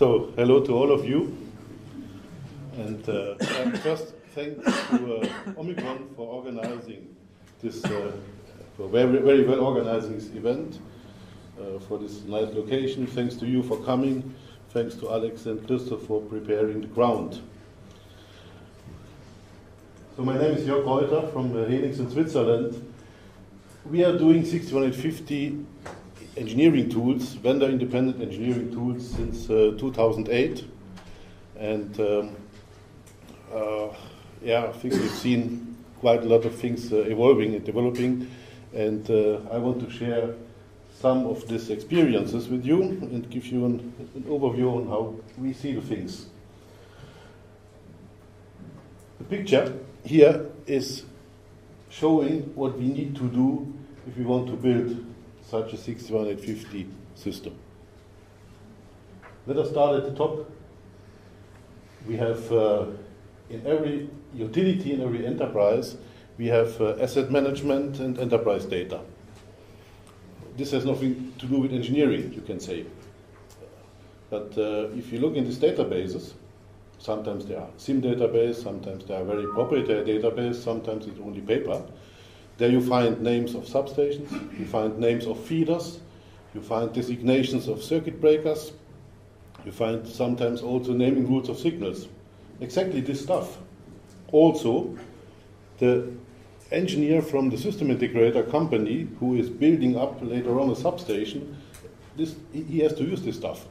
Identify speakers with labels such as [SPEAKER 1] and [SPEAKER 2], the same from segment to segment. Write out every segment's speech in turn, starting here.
[SPEAKER 1] So, hello to all of you. And uh, first, thanks to uh, Omicron for organizing this, uh, for very, very well organizing this event, uh, for this nice location. Thanks to you for coming. Thanks to Alex and Christoph for preparing the ground. So, my name is Jörg Reuter from uh, HELINKS in Switzerland. We are doing 61850 engineering tools, vendor independent engineering tools, since uh, 2008. And um, uh, yeah, I think we've seen quite a lot of things uh, evolving and developing. And I want to share some of these experiences with you and give you an, an overview on how we see the things. The picture here is showing what we need to do if we want to build such a 61850 system. Let us start at the top. We have uh, in every utility, in every enterprise, we have uh, asset management and enterprise data. This has nothing to do with engineering, you can say. But uh, if you look in these databases, sometimes they are CIM database, sometimes they are very proprietary database, sometimes it's only paper. There you find names of substations, you find names of feeders, you find designations of circuit breakers, you find sometimes also naming rules of signals. Exactly this stuff. Also, the engineer from the system integrator company who is building up later on a substation, this, he has to use this stuff.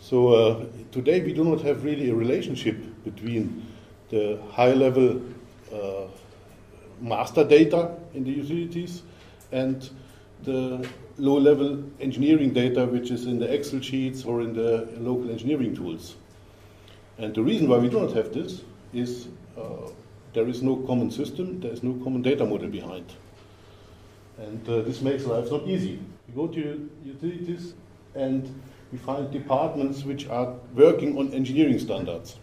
[SPEAKER 1] So uh, today we do not have really a relationship between the high level uh, master data in the utilities and the low level engineering data which is in the Excel sheets or in the local engineering tools. And the reason why we do not have this is uh, there is no common system, there is no common data model behind. And uh, this makes life not easy. We go to utilities and we find departments which are working on engineering standards.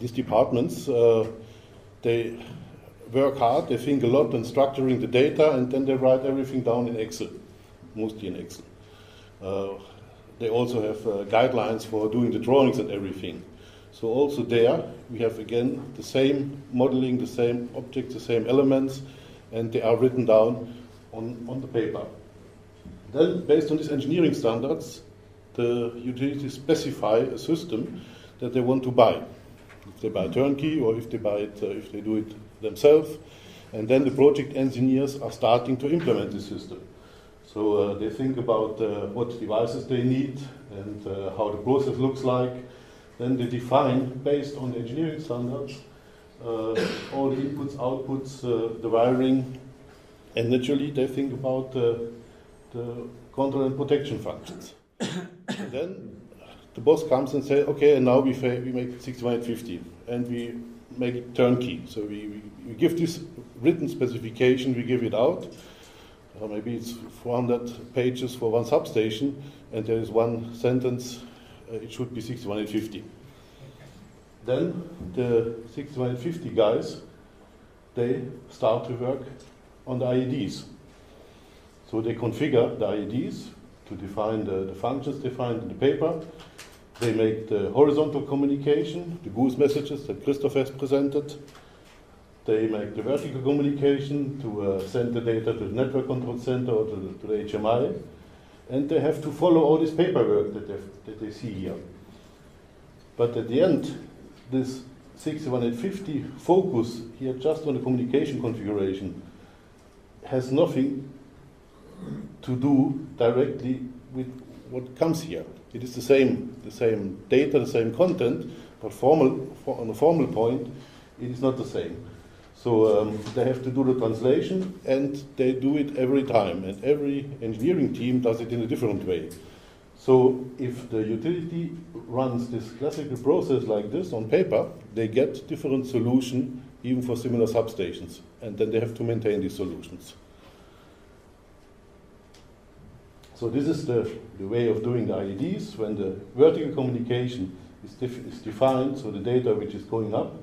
[SPEAKER 1] These departments, uh, they work hard, they think a lot on structuring the data, and then they write everything down in Excel, mostly in Excel. Uh, they also have uh, guidelines for doing the drawings and everything. So also there we have again the same modeling, the same objects, the same elements, and they are written down on, on the paper. Then, based on these engineering standards, the utilities specify a system that they want to buy. If they buy turnkey or if they buy it, uh, if they do it themselves. And then the project engineers are starting to implement the system. So uh, they think about uh, what devices they need and uh, how the process looks like. Then they define, based on engineering standards, uh, all the inputs, outputs, uh, the wiring, and naturally they think about the control and protection functions. and then the boss comes and says, okay, and now we, we make 61850, and we make it turnkey. So we, we, we, give this written specification, we give it out. Uh, maybe it's 400 pages for one substation, and there is one sentence, uh, it should be 61850. Then the 61850 guys, they start to work on the IEDs. So they configure the IEDs to define the, the functions defined in the paper, they make the horizontal communication, the goose messages that Christoph has presented. They make the vertical communication to uh, send the data to the network control center or to the, to the HMI. And they have to follow all this paperwork that, that they see here. But at the end, this 61850 focus here just on the communication configuration has nothing to do directly with what comes here. It is the same, the same data, the same content, but formal, for, on a formal point, it is not the same. So um, they have to do the translation, and they do it every time, and every engineering team does it in a different way. So if the utility runs this classical process like this on paper, they get different solution even for similar substations, and then they have to maintain these solutions. So this is the, the way of doing the IEDs when the vertical communication is, is defined, so the data which is going up,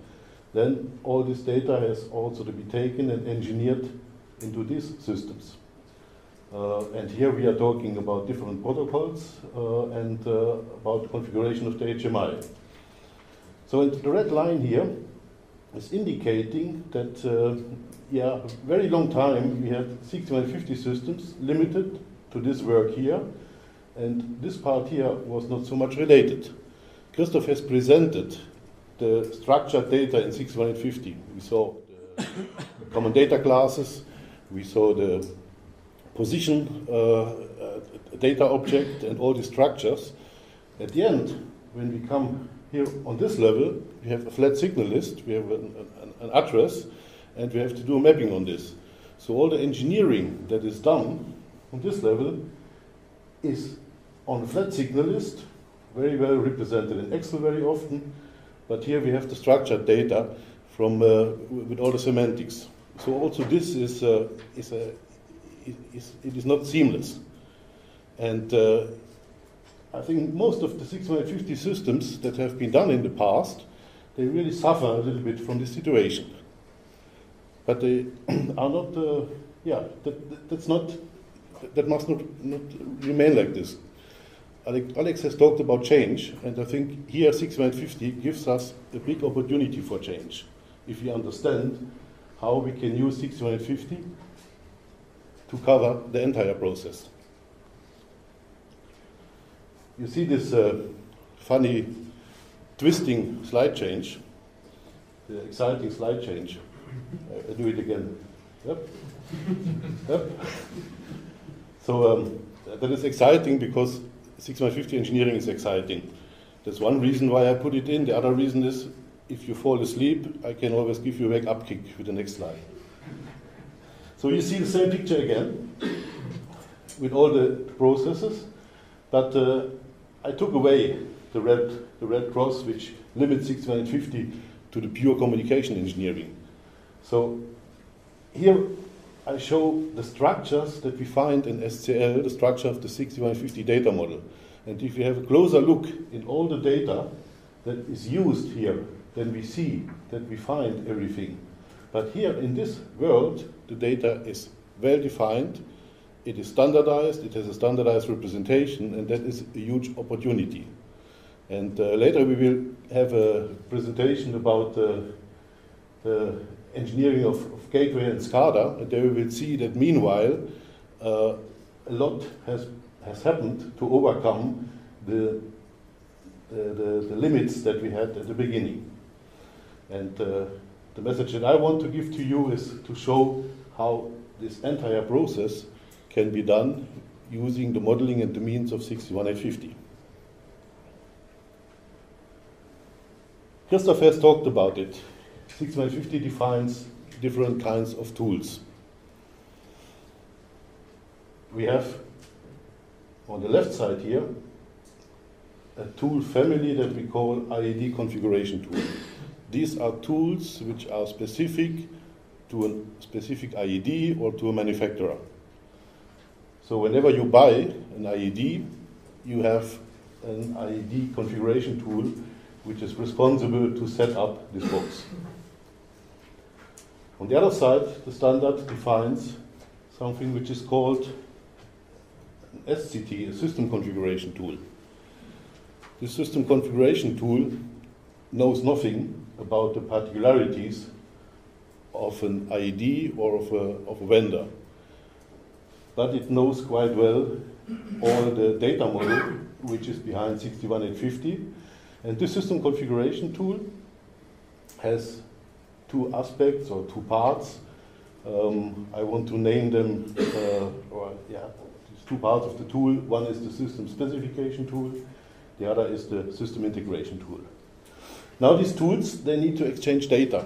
[SPEAKER 1] then all this data has also to be taken and engineered into these systems. Uh, and here we are talking about different protocols uh, and uh, about the configuration of the HMI. So the red line here is indicating that, uh, yeah, very long time we had 61850 systems limited to this work here, and this part here was not so much related. Christoph has presented the structured data in 61850. We saw the common data classes, we saw the position uh, uh, data object and all the structures. At the end, when we come here on this level, we have a flat signal list, we have an, an, an address, and we have to do a mapping on this. So all the engineering that is done on this level is on flat signal list, very well represented in Excel very often, but here we have the structured data from uh, with all the semantics. So also this is, uh, is a, is, it is not seamless. And uh, I think most of the 61850 systems that have been done in the past, they really suffer a little bit from this situation. But they are not, uh, yeah, that, that's not, that must not, not remain like this. Alex has talked about change, and I think here 61850 gives us a big opportunity for change. If we understand how we can use 61850 to cover the entire process. You see this uh, funny twisting slide change, the exciting slide change. I do it again. Yep. yep. So um, that is exciting because 61850 engineering is exciting. That's one reason why I put it in. The other reason is if you fall asleep, I can always give you a wake up kick with the next slide. So you see the same picture again with all the processes, but uh, I took away the red, the red cross which limits 61850 to the pure communication engineering. So here I show the structures that we find in SCL, the structure of the 61850 data model. And if you have a closer look in all the data that is used here, then we see that we find everything. But here in this world, the data is well defined, it is standardized, it has a standardized representation, and that is a huge opportunity. And uh, later we will have a presentation about uh, the engineering of, of, Gateway and SCADA, and there we will see that meanwhile uh, a lot has, has happened to overcome the, the, the, the limits that we had at the beginning. And uh, the message that I want to give to you is to show how this entire process can be done using the modeling and the means of 61850. Christoph has talked about it. 61850 defines different kinds of tools. We have on the left side here a tool family that we call IED configuration tool. These are tools which are specific to a specific IED or to a manufacturer. So whenever you buy an IED, you have an IED configuration tool which is responsible to set up this box. On the other side, the standard defines something which is called SCT, a system configuration tool. This system configuration tool knows nothing about the particularities of an IED or of a, of a vendor. But it knows quite well all the data model which is behind 61850. And this system configuration tool has two aspects or two parts. Um, I want to name them, uh, or yeah, two parts of the tool. One is the system specification tool, the other is the system integration tool. Now these tools, they need to exchange data.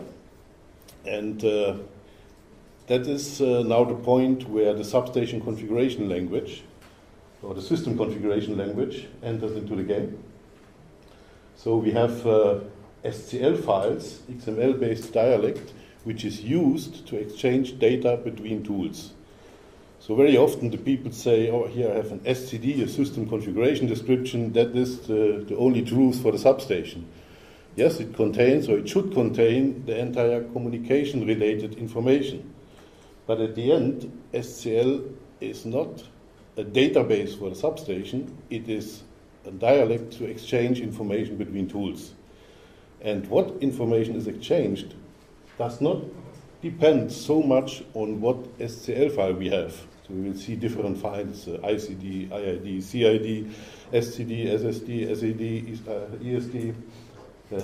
[SPEAKER 1] And uh, that is uh, now the point where the substation configuration language, or the system configuration language, enters into the game. So we have uh, SCL files, XML-based dialect, which is used to exchange data between tools. So very often the people say, oh, here I have an SCD, a system configuration description, that is the, the only truth for the substation. Yes, it contains, or it should contain, the entire communication related information. But at the end, SCL is not a database for the substation, it is a dialect to exchange information between tools. And what information is exchanged does not depend so much on what SCL file we have. So we will see different files, uh, ICD, IID, CID, SCD, SSD, SAD, ESD. Uh,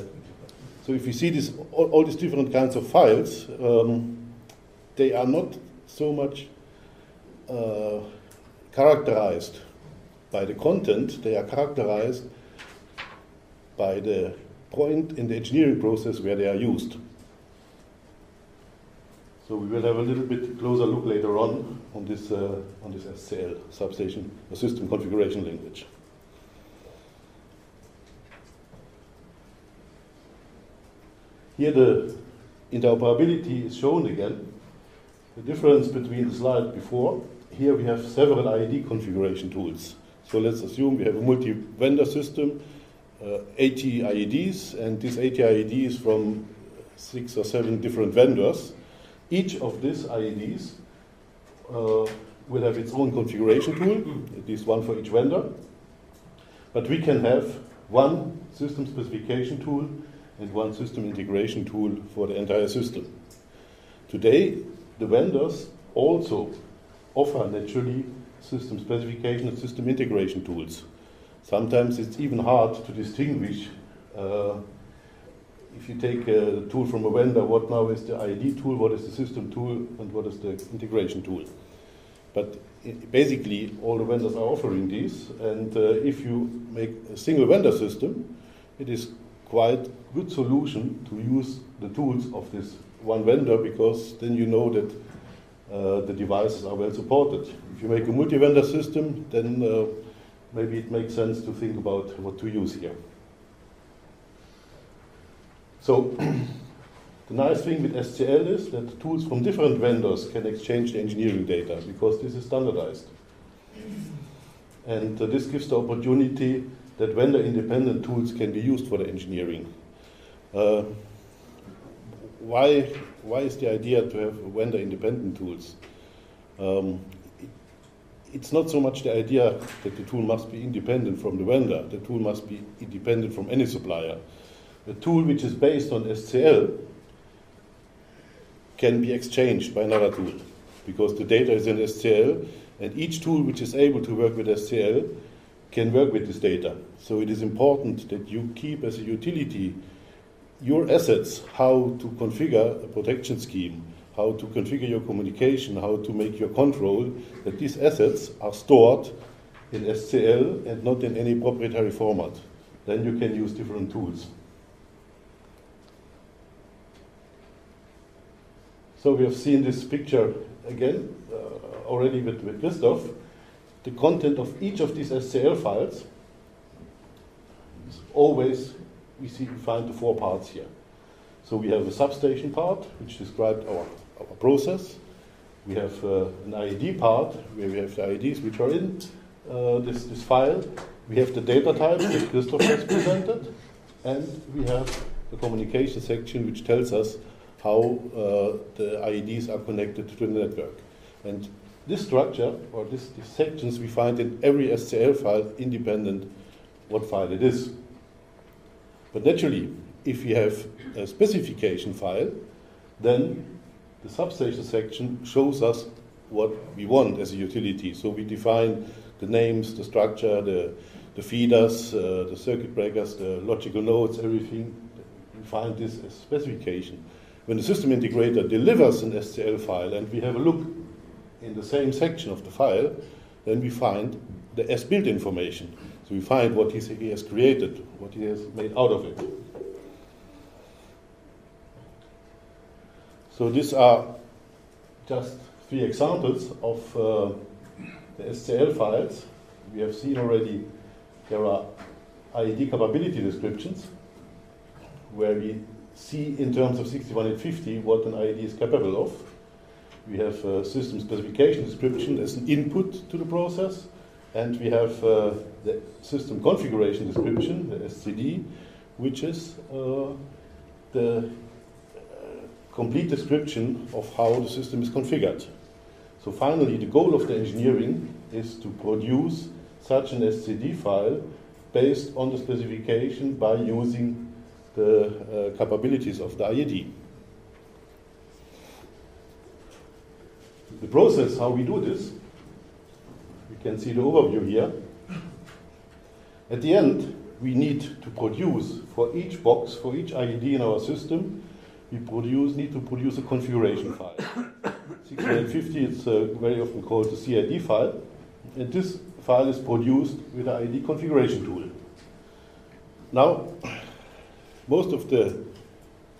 [SPEAKER 1] so if you see this, all, all, these different kinds of files, um, they are not so much uh, characterized by the content, they are characterized by the point in the engineering process where they are used. So we will have a little bit closer look later on on this, uh, on this SCL, substation system configuration language. Here the interoperability is shown again. The difference between the slide before, here we have several IED configuration tools. So let's assume we have a multi-vendor system, 80 IEDs, and these 80 IEDs from six or seven different vendors. Each of these IEDs uh, will have its own configuration tool, at least one for each vendor. But we can have one system specification tool and one system integration tool for the entire system. Today, the vendors also offer naturally system specification and system integration tools. Sometimes it's even hard to distinguish uh, if you take a tool from a vendor, what now is the IED tool, what is the system tool, and what is the integration tool. But basically, all the vendors are offering these, and uh, if you make a single vendor system, it is quite good solution to use the tools of this one vendor because then you know that uh, the devices are well supported. If you make a multi-vendor system, then uh, maybe it makes sense to think about what to use here. So the nice thing with SCL is that tools from different vendors can exchange the engineering data because this is standardized. And uh, this gives the opportunity that vendor-independent tools can be used for the engineering. Uh, why, why is the idea to have vendor-independent tools? Um, it's not so much the idea that the tool must be independent from the vendor. The tool must be independent from any supplier. A tool which is based on SCL can be exchanged by another tool because the data is in SCL and each tool which is able to work with SCL can work with this data. So it is important that you keep as a utility your assets, how to configure a protection scheme, how to configure your communication, how to make your control, that these assets are stored in SCL and not in any proprietary format. Then you can use different tools. So we have seen this picture again uh, already with, with Christoph. The content of each of these SCL files is always, we see, we find the four parts here. So we have a substation part, which describes our, our process. We have uh, an IED part, where we have the IEDs which are in uh, this, this file. We have the data types that Christoph has presented. And we have the communication section, which tells us how uh, the IEDs are connected to the network. And this structure, or this, these sections, we find in every SCL file, independent what file it is. But naturally, if we have a specification file, then the substation section shows us what we want as a utility. So we define the names, the structure, the, the feeders, uh, the circuit breakers, the logical nodes, everything. We find this as specification when the system integrator delivers an SCL file and we have a look in the same section of the file, then we find the as-built information. So we find what he has created, what he has made out of it. So these are just three examples of uh, the SCL files. We have seen already there are IED capability descriptions where we see in terms of 61850 what an IED is capable of. We have a system specification description as an input to the process, and we have uh, the system configuration description, the SCD, which is uh, the complete description of how the system is configured. So finally, the goal of the engineering is to produce such an SCD file based on the specification by using the uh, capabilities of the IED. The process, how we do this, you can see the overview here. At the end, we need to produce for each box, for each IED in our system, we produce, need to produce a configuration file. 61850 is uh, very often called the CID file, and this file is produced with the IED configuration tool. Now, most of the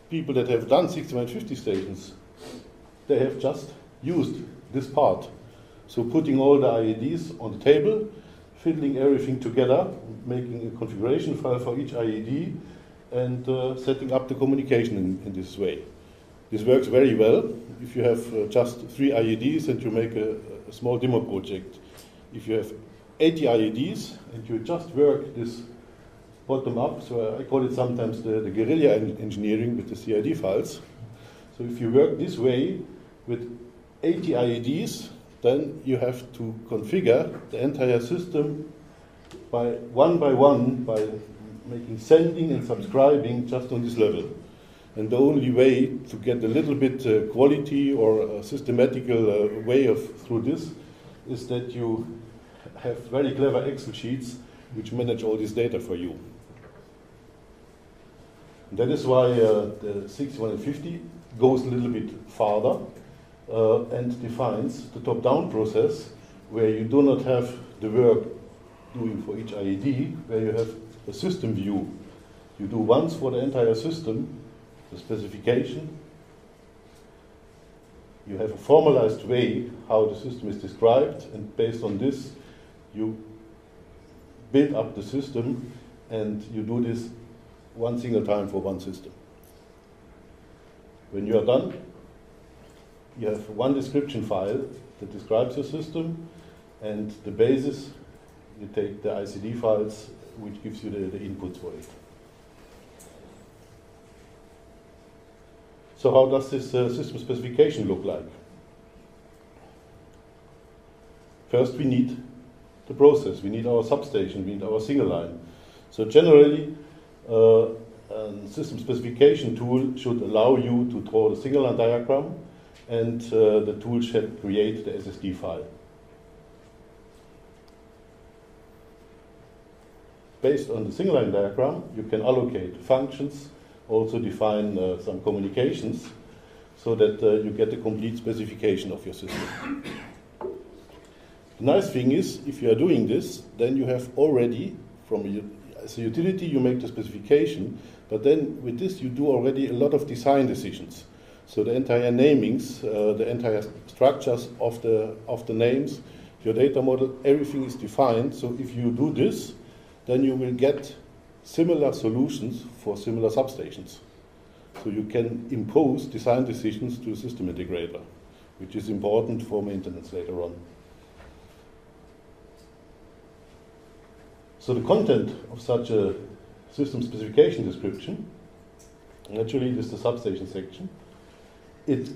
[SPEAKER 1] people that have done 61850 stations, they have just used this part. So putting all the IEDs on the table, fiddling everything together, making a configuration file for each IED, and uh, setting up the communication in, in, this way. This works very well if you have uh, just three IEDs and you make a, a, small demo project. If you have 80 IEDs and you just work this bottom up, so I call it sometimes the, the guerrilla engineering with the CID files. So if you work this way with 80 IEDs, then you have to configure the entire system by one by one by making sending and subscribing just on this level. And the only way to get a little bit uh, quality or a systematical uh, way of through this is that you have very clever Excel sheets which manage all this data for you. And that is why uh, the 61850 goes a little bit farther uh, and defines the top-down process where you do not have the work doing for each IED, where you have a system view. You do once for the entire system, the specification. You have a formalized way how the system is described, and based on this, you build up the system, and you do this one single time for one system. When you are done, you have one description file that describes your system, and the basis, you take the ICD files which gives you the, the inputs for it. So how does this uh, system specification look like? First, we need the process. We need our substation. We need our single line. So generally, uh, a system specification tool should allow you to draw the single line diagram, and uh, the tool should create the SSD file. Based on the single line diagram, you can allocate functions, also define uh, some communications, so that uh, you get a complete specification of your system. the nice thing is, if you are doing this, then you have already, from a, as a utility, you make the specification, but then with this, you do already a lot of design decisions. So the entire namings, uh, the entire structures of the, of the names, your data model, everything is defined. So if you do this, then you will get similar solutions for similar substations. So you can impose design decisions to a system integrator, which is important for maintenance later on. So the content of such a system specification description, naturally this is the substation section, it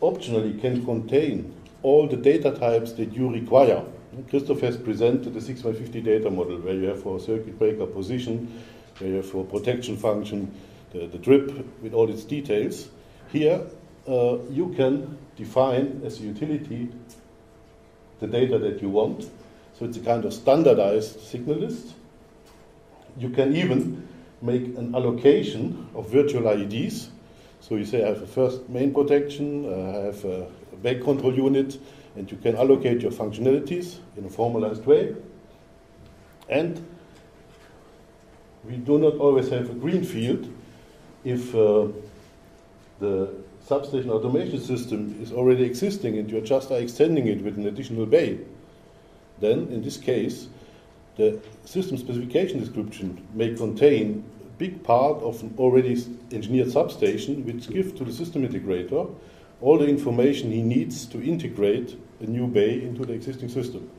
[SPEAKER 1] optionally can contain all the data types that you require Christoph has presented the 61850 data model where you have for circuit breaker position, where you have for protection function, the, the trip with all its details. Here, uh, you can define as a utility the data that you want. So it's a kind of standardized signal list. You can even make an allocation of virtual IEDs. So you say I have a first main protection, uh, I have a wake control unit, and you can allocate your functionalities in a formalized way. And we do not always have a green field if uh, the substation automation system is already existing and you just are extending it with an additional bay. Then, in this case, the system specification description may contain a big part of an already engineered substation which gives to the system integrator all the information he needs to integrate a new bay into the existing system.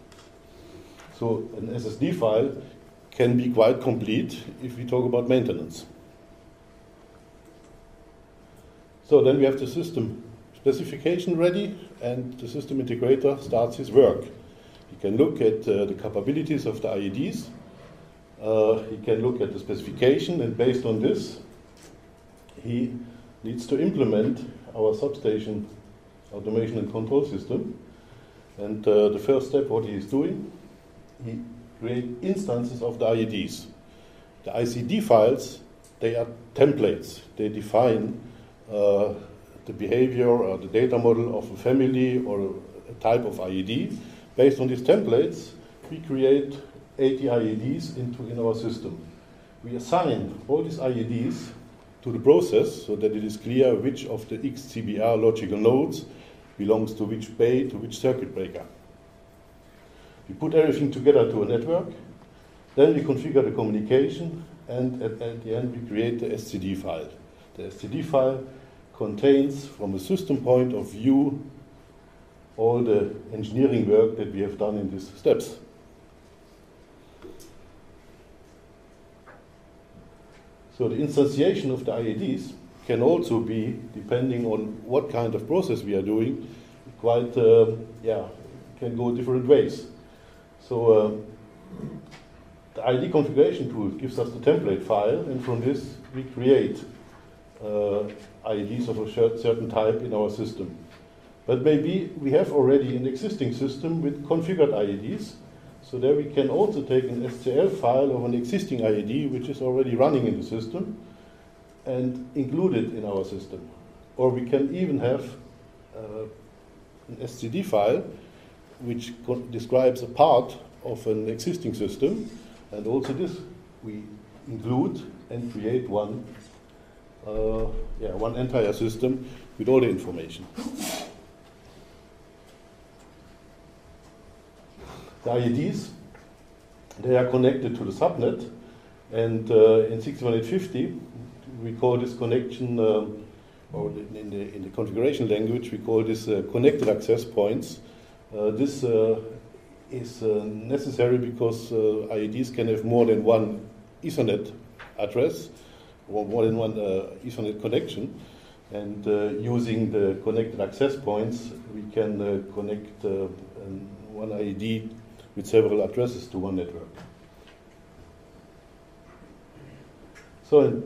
[SPEAKER 1] So an SSD file can be quite complete if we talk about maintenance. So then we have the system specification ready, and the system integrator starts his work. He can look at uh, the capabilities of the IEDs, uh, he can look at the specification, and based on this, he needs to implement our substation automation and control system. And uh, the first step, what he is doing, he creates instances of the IEDs. The ICD files, they are templates. They define uh, the behavior or the data model of a family or a type of IED. Based on these templates, we create 80 IEDs into in our system. We assign all these IEDs to the process so that it is clear which of the XCBR logical nodes belongs to which bay, to which circuit breaker. We put everything together to a network, then we configure the communication, and at, at the end we create the SCD file. The SCD file contains, from a system point of view, all the engineering work that we have done in these steps. So the instantiation of the IEDs can also be, depending on what kind of process we are doing, quite, uh, yeah, can go different ways. So uh, the IED configuration tool gives us the template file, and from this we create uh, IEDs of a certain type in our system. But maybe we have already an existing system with configured IEDs, so there we can also take an SCL file of an existing IED which is already running in the system and include it in our system. Or we can even have uh, an SCD file which describes a part of an existing system and also this we include and create one, uh, yeah, one entire system with all the information. The IEDs, they are connected to the subnet, and uh, in 61850, we call this connection, um, or in the, in the configuration language, we call this uh, connected access points. Uh, this uh, is uh, necessary because uh, IEDs can have more than one Ethernet address, or more than one Ethernet connection. And using the connected access points, we can connect one IED with several addresses to one network. So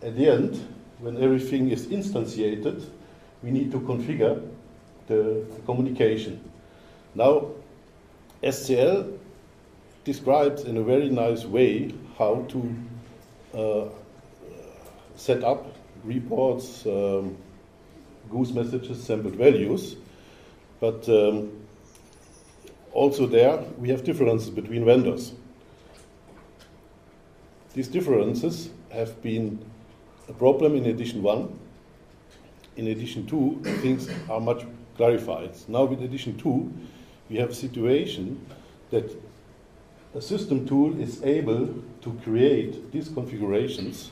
[SPEAKER 1] at the end, when everything is instantiated, we need to configure the, the communication. Now, SCL describes in a very nice way how to uh, set up reports, um, goose messages, sampled values, but um, also there we have differences between vendors. These differences have been a problem in edition 1. In edition 2, things are much clarified. Now with edition 2, we have a situation that a system tool is able to create these configurations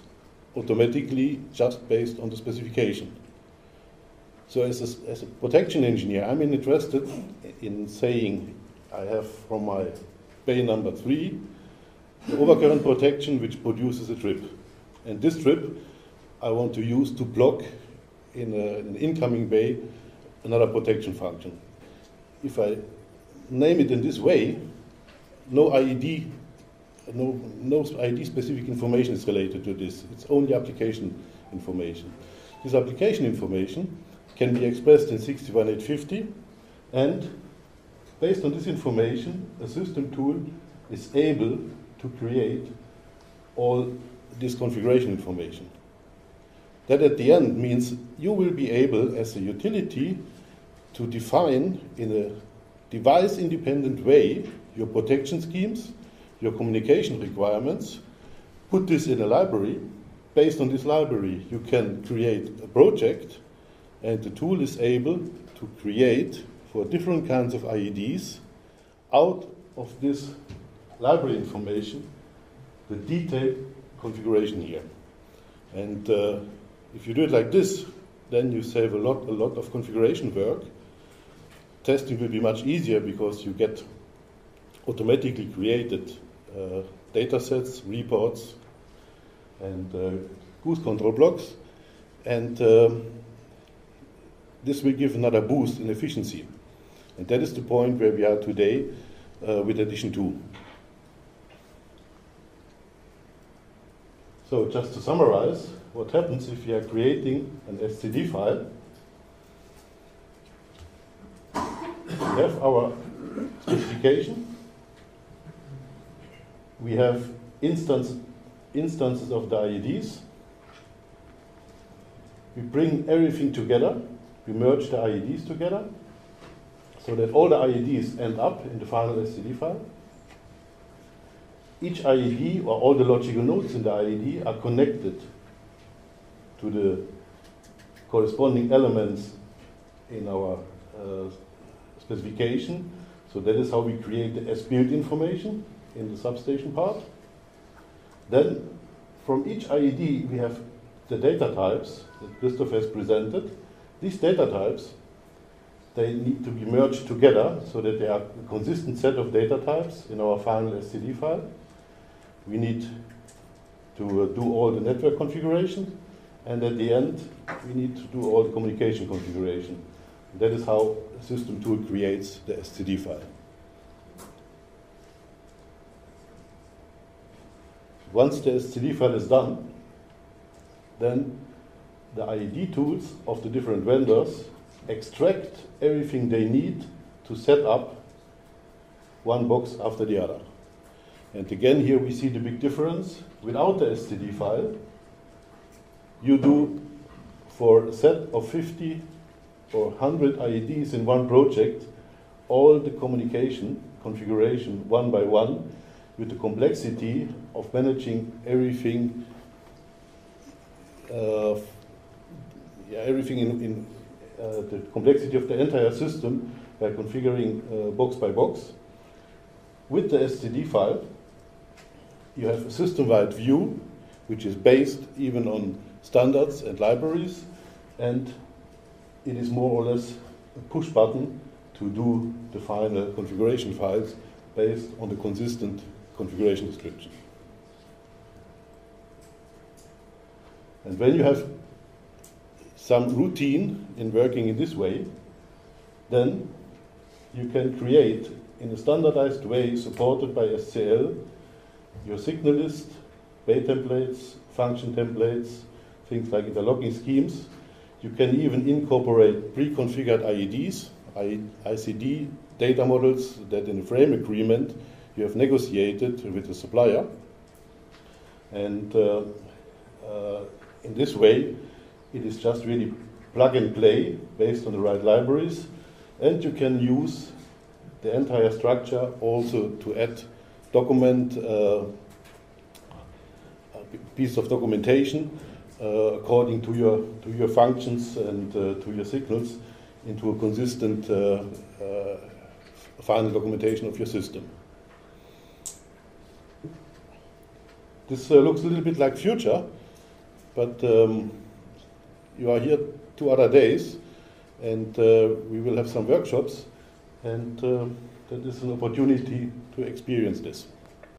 [SPEAKER 1] automatically just based on the specification. So as a, as a protection engineer, I'm interested in saying I have from my bay number three the overcurrent protection which produces a trip. And this trip I want to use to block in, a, in an incoming bay another protection function. If I name it in this way, no IED, no, no IED specific information is related to this. It's only application information. This application information can be expressed in 61850 and Based on this information, a system tool is able to create all this configuration information. That at the end means you will be able, as a utility, to define in a device independent way your protection schemes, your communication requirements, put this in a library. Based on this library, you can create a project, and the tool is able to create for different kinds of IEDs out of this library information the detailed configuration here. And uh, if you do it like this, then you save a lot, a lot of configuration work. Testing will be much easier because you get automatically created uh, data sets, reports, and uh, goose control blocks. And um, this will give another boost in efficiency. And that is the point where we are today uh, with edition 2. So just to summarize, what happens if we are creating an SCD file, we have our specification, we have instance, instances of the IEDs, we bring everything together, we merge the IEDs together, so that all the IEDs end up in the final SCD file. Each IED or all the logical nodes in the IED are connected to the corresponding elements in our uh, specification. So that is how we create the as-built information in the substation part. Then from each IED we have the data types that Christoph has presented. These data types, they need to be merged together so that they are a consistent set of data types in our final SCD file. We need to uh, do all the network configuration, and at the end, we need to do all the communication configuration. That is how System Tool creates the SCD file. Once the SCD file is done, then the IED tools of the different vendors extract everything they need to set up one box after the other. And again, here we see the big difference. Without the SCD file, you do for a set of 50 or 100 IEDs in one project, all the communication configuration one by one with the complexity of managing everything uh, yeah, everything in, in the complexity of the entire system by configuring uh, box by box. With the SCD file, you have a system-wide view, which is based even on standards and libraries, and it is more or less a push button to do the final configuration files based on the consistent configuration description. And when you have some routine in working in this way, then you can create in a standardized way supported by SCL your signal list, bay templates, function templates, things like interlocking schemes. You can even incorporate pre-configured IEDs, ICD data models that in a frame agreement you have negotiated with the supplier. And uh, uh, in this way, it is just really plug and play based on the right libraries, and you can use the entire structure also to add document uh, piece of documentation uh, according to your to your functions and uh, to your signals into a consistent uh, uh, final documentation of your system. This uh, looks a little bit like future, but um, you are here two other days, and uh, we will have some workshops, and uh, that is an opportunity to experience this.